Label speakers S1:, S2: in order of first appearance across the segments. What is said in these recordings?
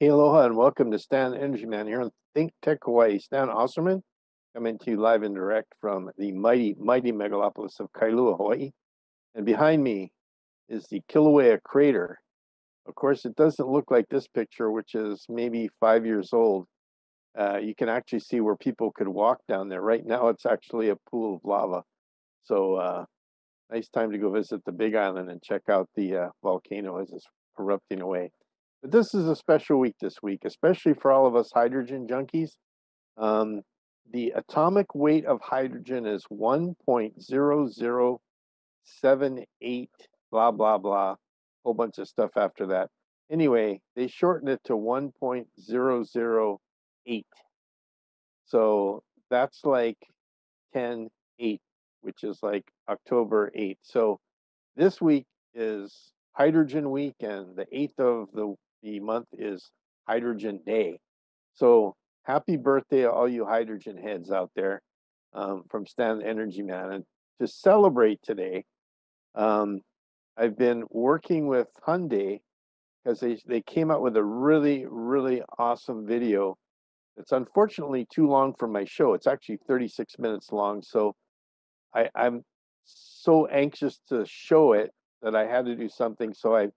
S1: Hey, aloha, and welcome to Stan Energy Man here on Think Tech Hawaii. Stan Osserman coming to you live and direct from the mighty, mighty megalopolis of Kailua, Hawaii. And behind me is the Kilauea crater. Of course, it doesn't look like this picture, which is maybe five years old. Uh, you can actually see where people could walk down there. Right now, it's actually a pool of lava. So, uh, nice time to go visit the Big Island and check out the uh, volcano as it's erupting away. But this is a special week this week, especially for all of us hydrogen junkies. Um, the atomic weight of hydrogen is 1.0078, blah, blah, blah, whole bunch of stuff after that. Anyway, they shortened it to 1.008. So that's like 10 8, which is like October 8th. So this week is Hydrogen Week, and the 8th of the the month is Hydrogen Day. So happy birthday all you hydrogen heads out there um, from Stan Energy Man. And to celebrate today, um, I've been working with Hyundai because they, they came out with a really, really awesome video. It's unfortunately too long for my show. It's actually 36 minutes long. So I, I'm so anxious to show it that I had to do something. So I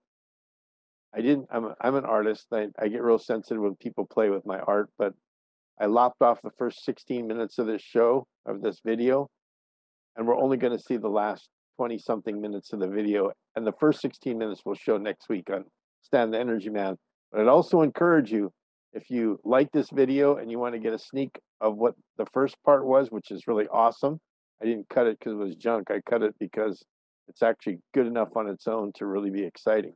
S1: I didn't. I'm I'm an artist. I, I get real sensitive when people play with my art, but I lopped off the first 16 minutes of this show of this video, and we're only going to see the last 20 something minutes of the video, and the first 16 minutes we'll show next week on Stan the Energy Man. But I'd also encourage you if you like this video and you want to get a sneak of what the first part was, which is really awesome. I didn't cut it because it was junk. I cut it because it's actually good enough on its own to really be exciting.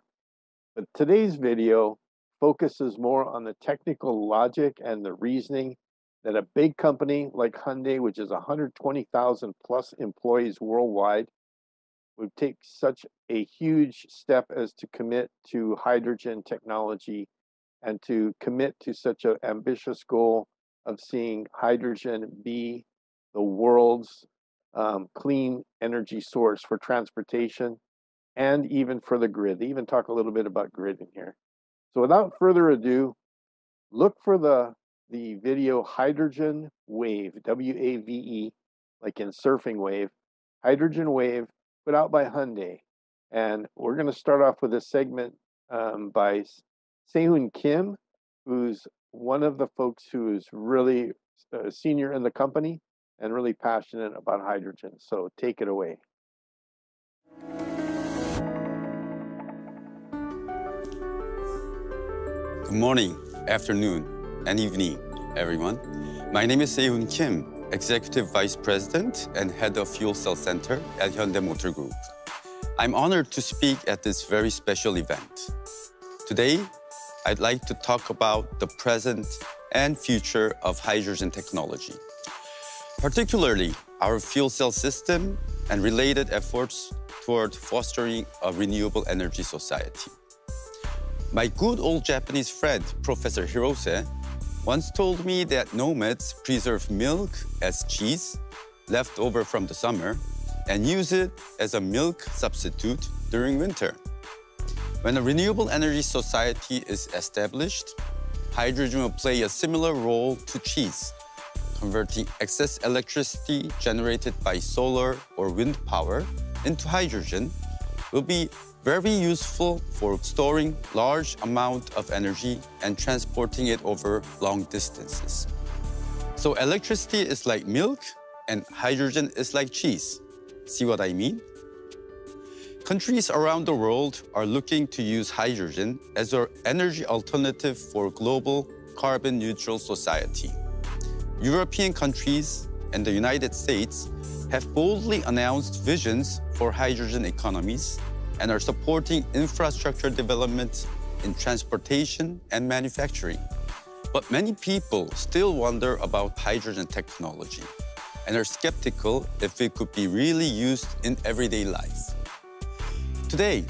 S1: But today's video focuses more on the technical logic and the reasoning that a big company like Hyundai, which is 120,000 plus employees worldwide, would take such a huge step as to commit to hydrogen technology and to commit to such an ambitious goal of seeing hydrogen be the world's um, clean energy source for transportation and even for the grid. They even talk a little bit about grid in here. So without further ado, look for the the video Hydrogen Wave, W-A-V-E, like in surfing wave, Hydrogen Wave, put out by Hyundai. And we're going to start off with a segment um, by Sehun Kim, who's one of the folks who is really a uh, senior in the company and really passionate about hydrogen. So take it away.
S2: Good morning, afternoon, and evening, everyone. My name is Sehun Kim, Executive Vice President and Head of Fuel Cell Center at Hyundai Motor Group. I'm honored to speak at this very special event. Today, I'd like to talk about the present and future of hydrogen technology, particularly our fuel cell system and related efforts toward fostering a renewable energy society. My good old Japanese friend, Professor Hirose, once told me that nomads preserve milk as cheese left over from the summer and use it as a milk substitute during winter. When a renewable energy society is established, hydrogen will play a similar role to cheese, converting excess electricity generated by solar or wind power into hydrogen will be very useful for storing large amount of energy and transporting it over long distances. So electricity is like milk and hydrogen is like cheese. See what I mean? Countries around the world are looking to use hydrogen as an energy alternative for global carbon neutral society. European countries and the United States have boldly announced visions for hydrogen economies and are supporting infrastructure development in transportation and manufacturing. But many people still wonder about hydrogen technology and are skeptical if it could be really used in everyday life. Today,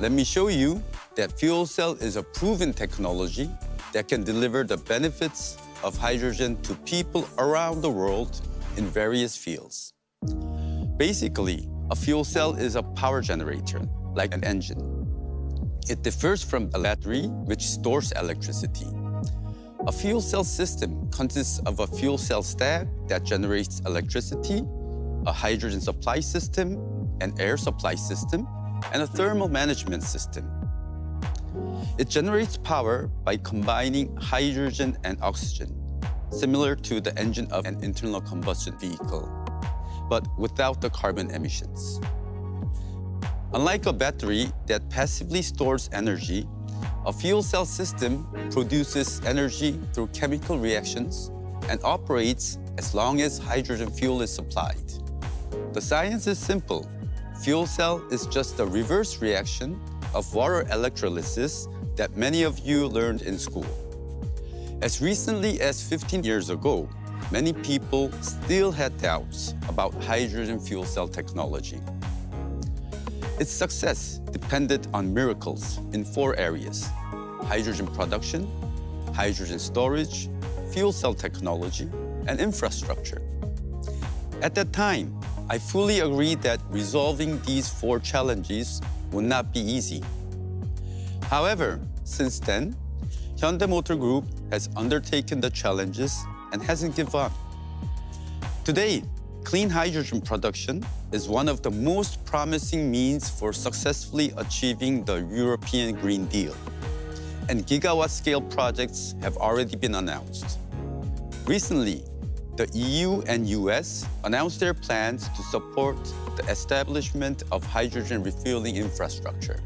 S2: let me show you that fuel cell is a proven technology that can deliver the benefits of hydrogen to people around the world in various fields. Basically, a fuel cell is a power generator like an engine. It differs from a battery, which stores electricity. A fuel cell system consists of a fuel cell stack that generates electricity, a hydrogen supply system, an air supply system, and a thermal management system. It generates power by combining hydrogen and oxygen, similar to the engine of an internal combustion vehicle, but without the carbon emissions. Unlike a battery that passively stores energy, a fuel cell system produces energy through chemical reactions and operates as long as hydrogen fuel is supplied. The science is simple. Fuel cell is just a reverse reaction of water electrolysis that many of you learned in school. As recently as 15 years ago, many people still had doubts about hydrogen fuel cell technology. Its success depended on miracles in four areas hydrogen production, hydrogen storage, fuel cell technology, and infrastructure. At that time, I fully agreed that resolving these four challenges would not be easy. However, since then, Hyundai Motor Group has undertaken the challenges and hasn't given up. Today, Clean hydrogen production is one of the most promising means for successfully achieving the European Green Deal. And gigawatt-scale projects have already been announced. Recently, the EU and US announced their plans to support the establishment of hydrogen refueling infrastructure.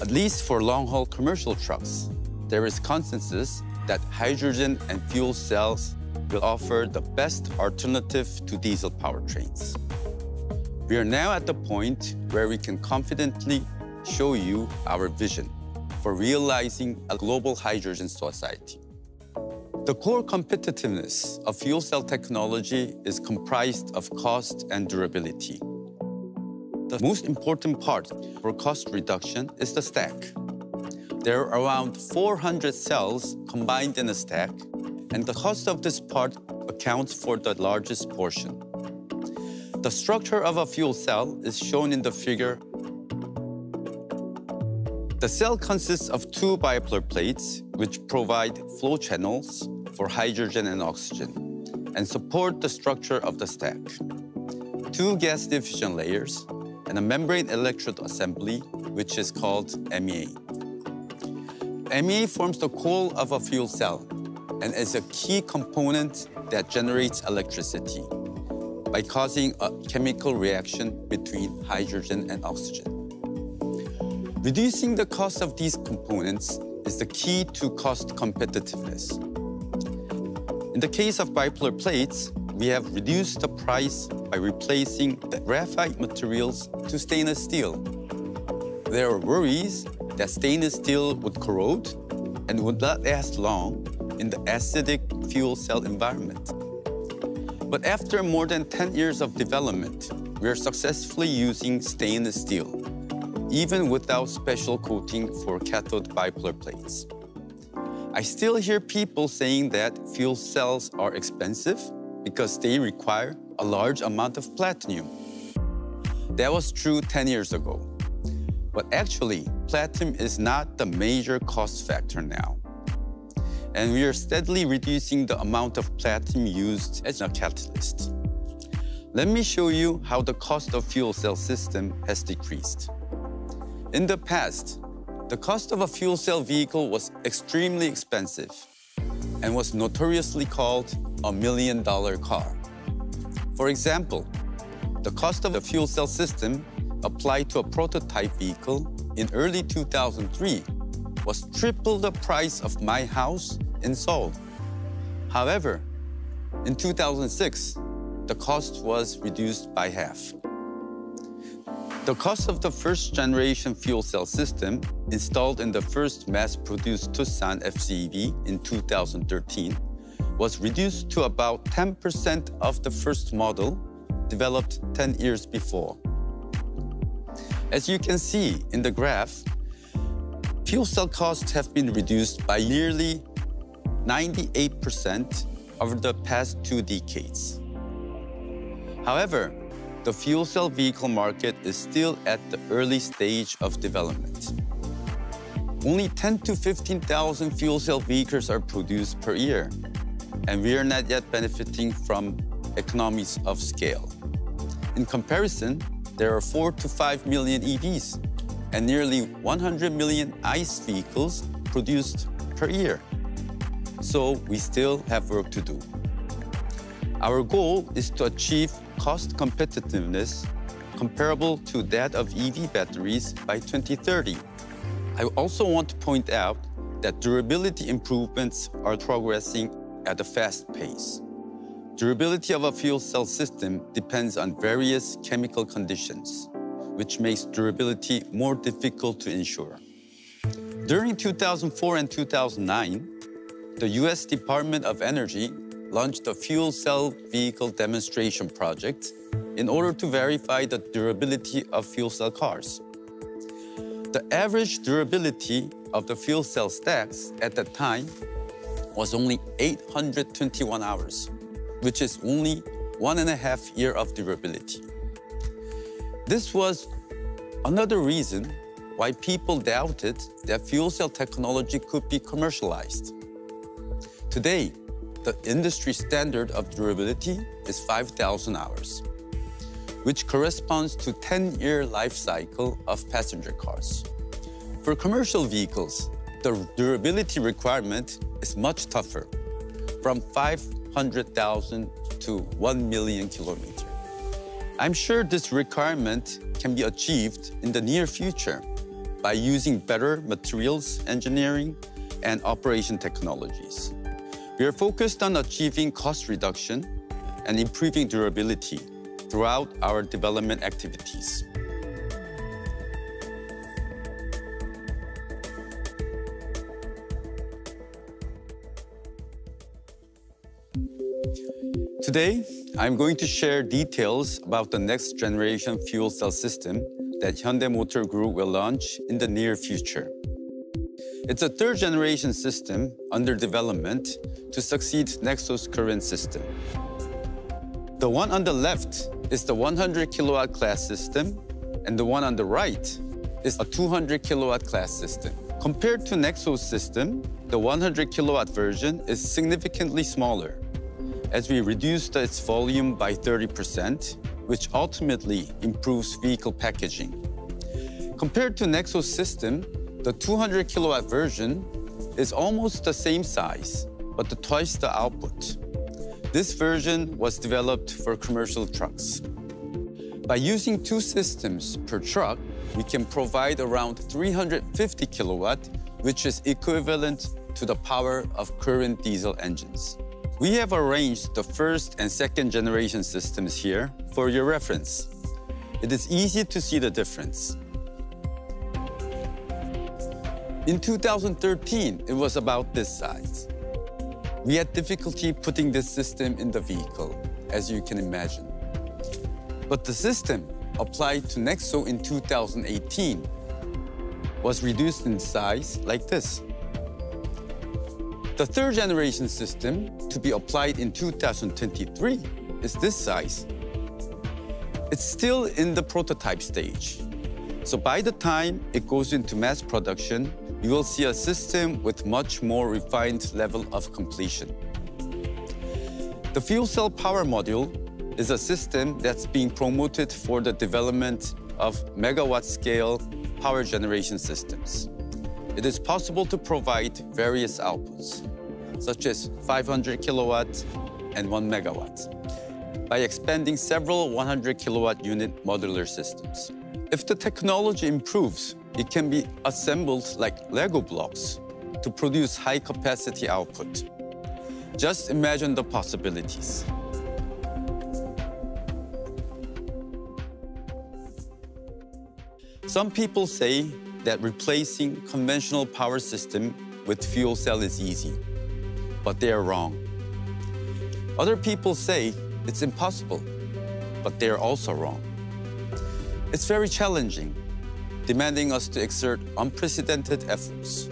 S2: At least for long-haul commercial trucks, there is consensus that hydrogen and fuel cells will offer the best alternative to diesel powertrains. We are now at the point where we can confidently show you our vision for realizing a global hydrogen society. The core competitiveness of fuel cell technology is comprised of cost and durability. The most important part for cost reduction is the stack. There are around 400 cells combined in a stack and the cost of this part accounts for the largest portion. The structure of a fuel cell is shown in the figure. The cell consists of two bipolar plates, which provide flow channels for hydrogen and oxygen, and support the structure of the stack. Two gas diffusion layers, and a membrane electrode assembly, which is called MEA. MEA forms the core of a fuel cell and is a key component that generates electricity by causing a chemical reaction between hydrogen and oxygen. Reducing the cost of these components is the key to cost competitiveness. In the case of bipolar plates, we have reduced the price by replacing the graphite materials to stainless steel. There are worries that stainless steel would corrode and would not last long in the acidic fuel cell environment. But after more than 10 years of development, we are successfully using stainless steel, even without special coating for cathode bipolar plates. I still hear people saying that fuel cells are expensive because they require a large amount of platinum. That was true 10 years ago. But actually, platinum is not the major cost factor now and we are steadily reducing the amount of platinum used as a catalyst. Let me show you how the cost of fuel cell system has decreased. In the past, the cost of a fuel cell vehicle was extremely expensive and was notoriously called a million dollar car. For example, the cost of a fuel cell system applied to a prototype vehicle in early 2003 was triple the price of my house in Seoul. However, in 2006, the cost was reduced by half. The cost of the first generation fuel cell system installed in the first mass-produced Tucson FCEV in 2013 was reduced to about 10% of the first model developed 10 years before. As you can see in the graph, fuel cell costs have been reduced by nearly 98% over the past two decades. However, the fuel cell vehicle market is still at the early stage of development. only 10 to 15,000 fuel cell vehicles are produced per year, and we are not yet benefiting from economies of scale. In comparison, there are 4 to 5 million EVs and nearly 100 million ICE vehicles produced per year. So we still have work to do. Our goal is to achieve cost competitiveness comparable to that of EV batteries by 2030. I also want to point out that durability improvements are progressing at a fast pace. Durability of a fuel cell system depends on various chemical conditions, which makes durability more difficult to ensure. During 2004 and 2009, the US Department of Energy launched a fuel cell vehicle demonstration project in order to verify the durability of fuel cell cars. The average durability of the fuel cell stacks at that time was only 821 hours, which is only one and a half year of durability. This was another reason why people doubted that fuel cell technology could be commercialized. Today, the industry standard of durability is 5,000 hours, which corresponds to 10-year life cycle of passenger cars. For commercial vehicles, the durability requirement is much tougher, from 500,000 to 1 million kilometers. I'm sure this requirement can be achieved in the near future by using better materials engineering and operation technologies. We are focused on achieving cost reduction and improving durability throughout our development activities. Today, I'm going to share details about the next generation fuel cell system that Hyundai Motor Group will launch in the near future. It's a third generation system under development to succeed Nexo's current system. The one on the left is the 100 kilowatt class system, and the one on the right is a 200 kilowatt class system. Compared to Nexo's system, the 100 kilowatt version is significantly smaller, as we reduced its volume by 30%, which ultimately improves vehicle packaging. Compared to Nexo's system, the 200 kilowatt version is almost the same size, but the twice the output. This version was developed for commercial trucks. By using two systems per truck, we can provide around 350 kilowatt, which is equivalent to the power of current diesel engines. We have arranged the first and second generation systems here for your reference. It is easy to see the difference. In 2013, it was about this size. We had difficulty putting this system in the vehicle, as you can imagine. But the system applied to Nexo in 2018 was reduced in size like this. The third generation system to be applied in 2023 is this size. It's still in the prototype stage. So by the time it goes into mass production, you will see a system with much more refined level of completion. The fuel cell power module is a system that's being promoted for the development of megawatt-scale power generation systems. It is possible to provide various outputs, such as 500 kilowatt and 1 megawatt, by expanding several 100 kilowatt unit modular systems. If the technology improves, it can be assembled like Lego blocks to produce high-capacity output. Just imagine the possibilities. Some people say that replacing conventional power system with fuel cell is easy, but they are wrong. Other people say it's impossible, but they are also wrong. It's very challenging demanding us to exert unprecedented efforts.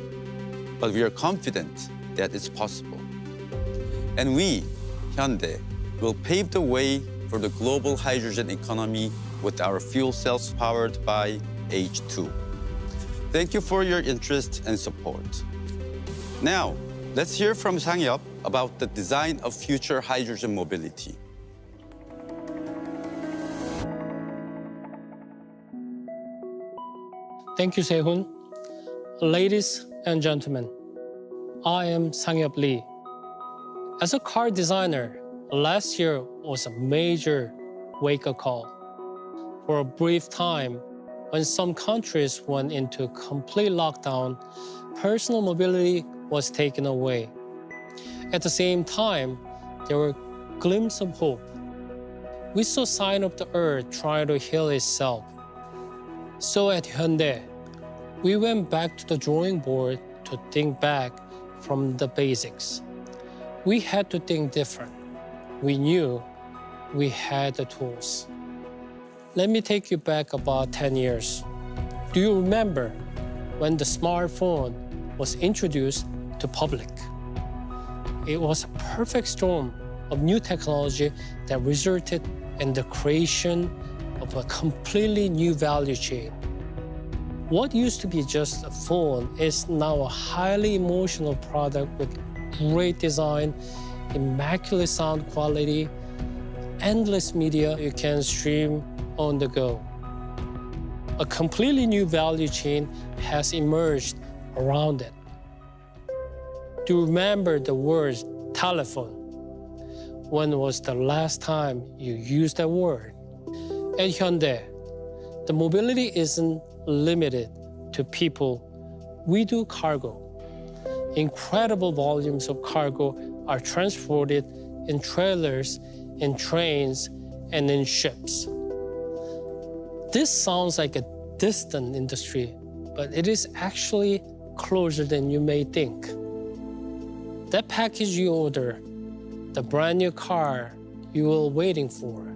S2: But we are confident that it's possible. And we, Hyundai, will pave the way for the global hydrogen economy with our fuel cells powered by H2. Thank you for your interest and support. Now, let's hear from Sang-yup about the design of future hydrogen mobility.
S3: Thank you, Sehun. Ladies and gentlemen, I am Sang-yup Lee. As a car designer, last year was a major wake-up call. For a brief time, when some countries went into complete lockdown, personal mobility was taken away. At the same time, there were glimpses of hope. We saw sign of the earth trying to heal itself. So at Hyundai, we went back to the drawing board to think back from the basics. We had to think different. We knew we had the tools. Let me take you back about 10 years. Do you remember when the smartphone was introduced to public? It was a perfect storm of new technology that resulted in the creation of a completely new value chain. What used to be just a phone is now a highly emotional product with great design, immaculate sound quality, endless media you can stream on the go. A completely new value chain has emerged around it. Do you remember the word telephone? When was the last time you used that word? At Hyundai, the mobility isn't limited to people. We do cargo. Incredible volumes of cargo are transported in trailers, in trains, and in ships. This sounds like a distant industry, but it is actually closer than you may think. That package you order, the brand new car you were waiting for,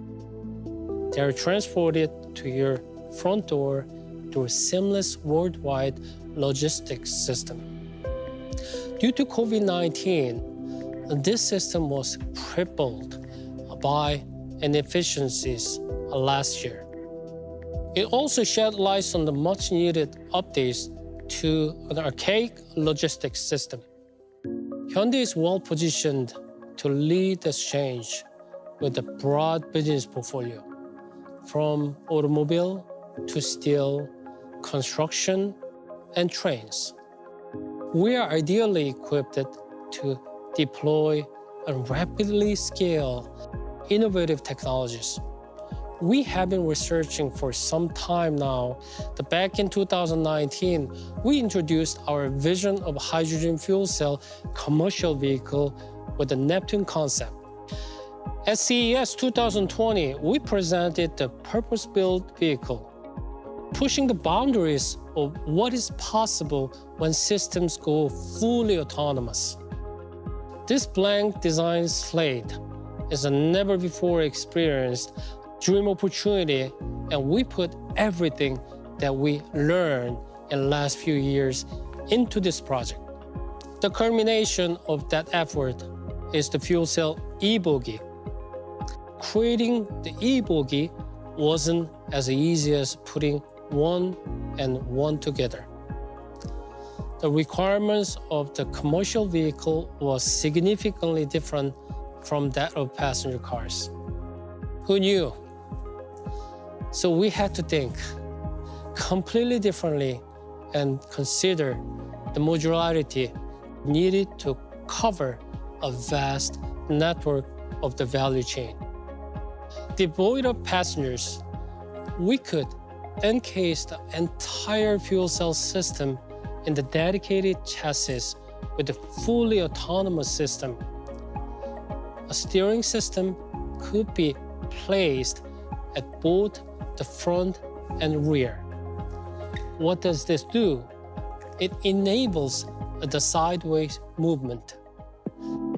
S3: they are transported to your front door through a seamless worldwide logistics system. Due to COVID-19, this system was crippled by inefficiencies last year. It also shed light on the much needed updates to an archaic logistics system. Hyundai is well positioned to lead this change with a broad business portfolio, from automobile to steel, construction, and trains. We are ideally equipped to deploy and rapidly scale innovative technologies we have been researching for some time now that back in 2019, we introduced our vision of hydrogen fuel cell commercial vehicle with the Neptune concept. At CES 2020, we presented the purpose-built vehicle, pushing the boundaries of what is possible when systems go fully autonomous. This blank design slate is a never-before experienced dream opportunity, and we put everything that we learned in the last few years into this project. The culmination of that effort is the fuel cell e-bogie. Creating the e-bogie wasn't as easy as putting one and one together. The requirements of the commercial vehicle was significantly different from that of passenger cars. Who knew so we had to think completely differently and consider the modularity needed to cover a vast network of the value chain. Devoid of passengers, we could encase the entire fuel cell system in the dedicated chassis with a fully autonomous system. A steering system could be placed at both the front and rear. What does this do? It enables the sideways movement.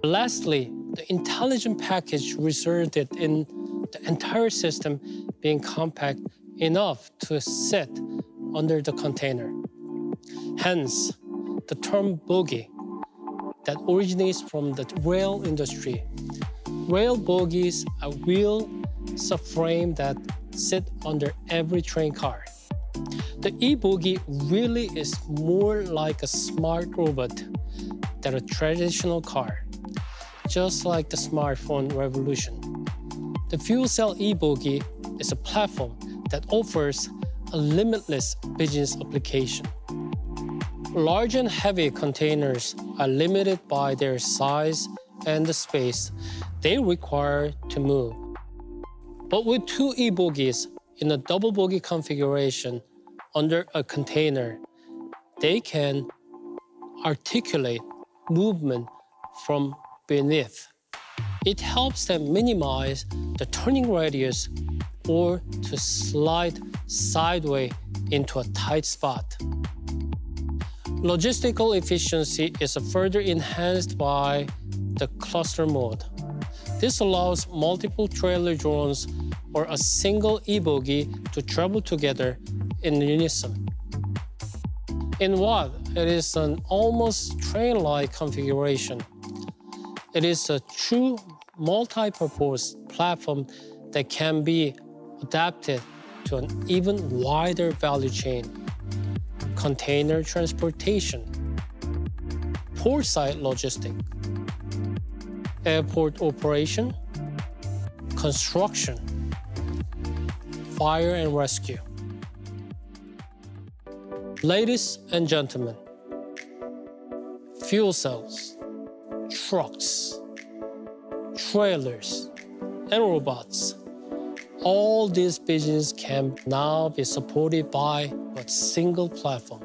S3: Lastly, the intelligent package resulted in the entire system being compact enough to sit under the container. Hence, the term bogie that originates from the rail industry. Rail bogies are wheel subframe that sit under every train car. The e-bogie really is more like a smart robot than a traditional car, just like the smartphone revolution. The fuel cell e-bogie is a platform that offers a limitless business application. Large and heavy containers are limited by their size and the space they require to move. But with two e-bogies in a double bogie configuration under a container, they can articulate movement from beneath. It helps them minimize the turning radius or to slide sideways into a tight spot. Logistical efficiency is further enhanced by the cluster mode. This allows multiple trailer drones or a single e-bogie to travel together in unison. In what? It is an almost train-like configuration. It is a true multi-purpose platform that can be adapted to an even wider value chain. Container transportation, port site logistics, airport operation, construction, fire and rescue. Ladies and gentlemen, fuel cells, trucks, trailers, and robots. All these businesses can now be supported by a single platform.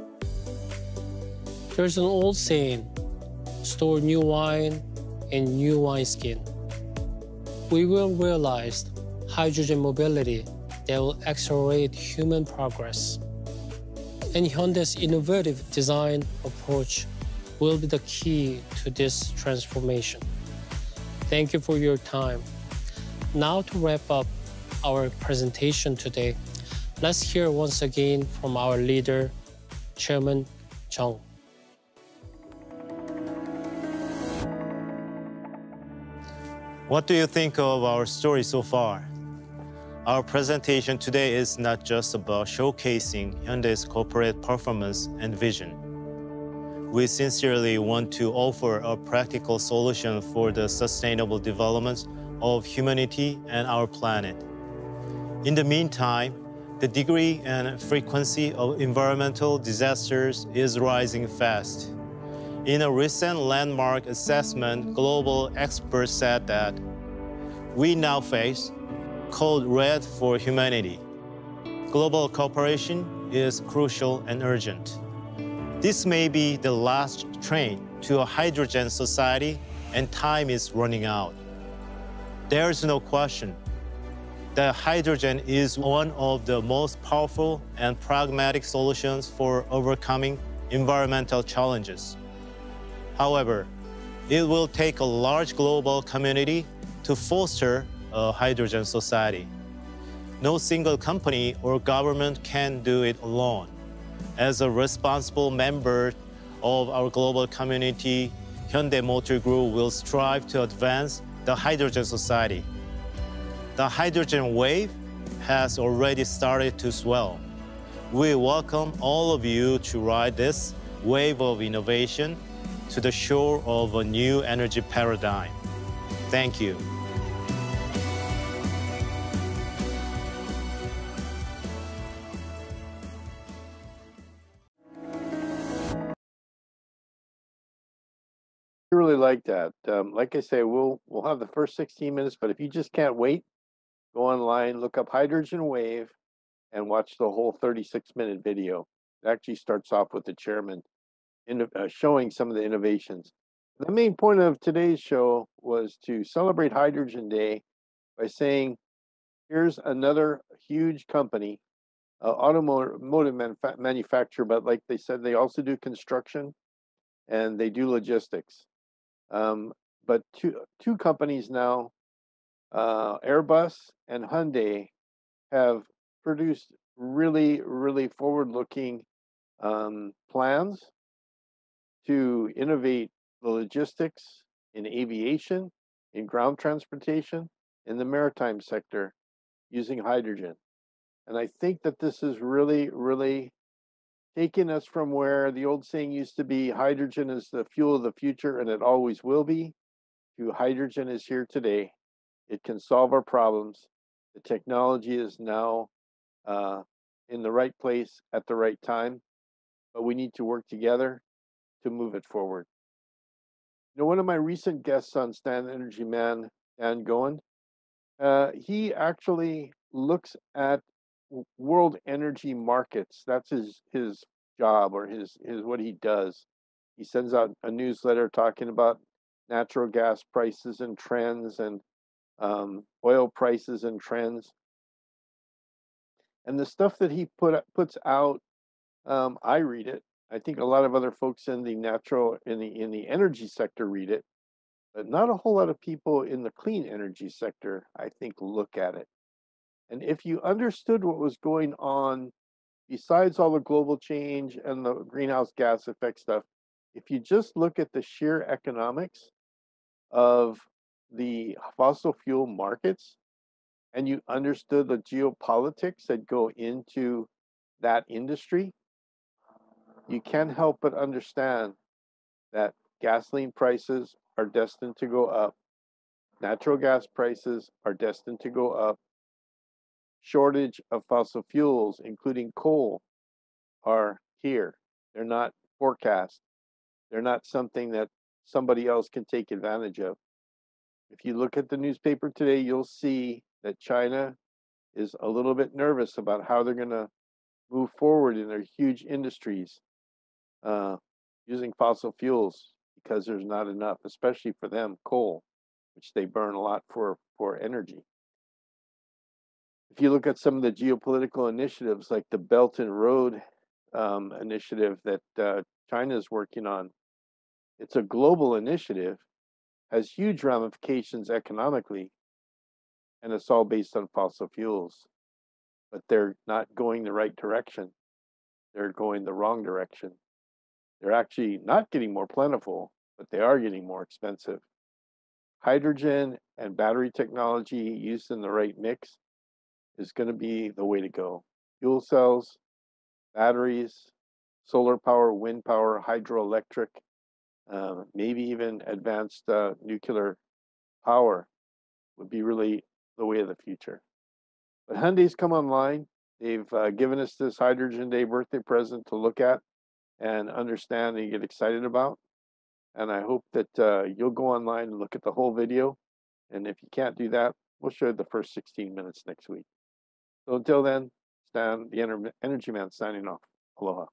S3: There's an old saying, store new wine in new wineskin. We will realize hydrogen mobility that will accelerate human progress and Hyundai's innovative design approach will be the key to this transformation. Thank you for your time. Now to wrap up our presentation today, let's hear once again from our leader, Chairman Chung.
S4: What do you think of our story so far? Our presentation today is not just about showcasing Hyundai's corporate performance and vision. We sincerely want to offer a practical solution for the sustainable development of humanity and our planet. In the meantime, the degree and frequency of environmental disasters is rising fast. In a recent landmark assessment, global experts said that we now face code red for humanity. Global cooperation is crucial and urgent. This may be the last train to a hydrogen society and time is running out. There is no question that hydrogen is one of the most powerful and pragmatic solutions for overcoming environmental challenges. However, it will take a large global community to foster a hydrogen society. No single company or government can do it alone. As a responsible member of our global community, Hyundai Motor Group will strive to advance the hydrogen society. The hydrogen wave has already started to swell. We welcome all of you to ride this wave of innovation to the shore of a new energy paradigm. Thank you.
S1: Really like that. Um, like I say, we'll we'll have the first 16 minutes, but if you just can't wait, go online, look up hydrogen wave, and watch the whole 36 minute video. It actually starts off with the chairman in, uh, showing some of the innovations. The main point of today's show was to celebrate Hydrogen Day by saying, here's another huge company, uh, automotive manuf- manufacturer, but like they said, they also do construction and they do logistics. Um, but two two companies now, uh, Airbus and Hyundai, have produced really really forward looking um, plans to innovate the logistics in aviation, in ground transportation, in the maritime sector using hydrogen. And I think that this is really, really taking us from where the old saying used to be hydrogen is the fuel of the future and it always will be to hydrogen is here today. It can solve our problems. The technology is now uh, in the right place at the right time, but we need to work together to move it forward. You know, one of my recent guests on Stan Energy Man, Dan Goen, uh, he actually looks at world energy markets. That's his his job or his his what he does. He sends out a newsletter talking about natural gas prices and trends and um, oil prices and trends. And the stuff that he put puts out, um, I read it. I think a lot of other folks in the natural in the in the energy sector read it, but not a whole lot of people in the clean energy sector, I think, look at it. And if you understood what was going on, besides all the global change and the greenhouse gas effect stuff, if you just look at the sheer economics of the fossil fuel markets and you understood the geopolitics that go into that industry, you can't help but understand that gasoline prices are destined to go up, natural gas prices are destined to go up, shortage of fossil fuels, including coal, are here. They're not forecast. They're not something that somebody else can take advantage of. If you look at the newspaper today, you'll see that China is a little bit nervous about how they're going to move forward in their huge industries uh, using fossil fuels because there's not enough, especially for them, coal, which they burn a lot for, for energy. If you look at some of the geopolitical initiatives like the Belt and Road um, initiative that uh, China is working on, it's a global initiative, has huge ramifications economically, and it's all based on fossil fuels. But they're not going the right direction. They're going the wrong direction. They're actually not getting more plentiful, but they are getting more expensive. Hydrogen and battery technology used in the right mix is going to be the way to go. Fuel cells, batteries, solar power, wind power, hydroelectric, uh, maybe even advanced uh, nuclear power would be really the way of the future. But Hyundai's come online. They've uh, given us this Hydrogen Day birthday present to look at and understand and get excited about. And I hope that uh, you'll go online and look at the whole video. And if you can't do that, we'll show you the first 16 minutes next week. So until then, Stan, the Energy Man, signing off. Aloha.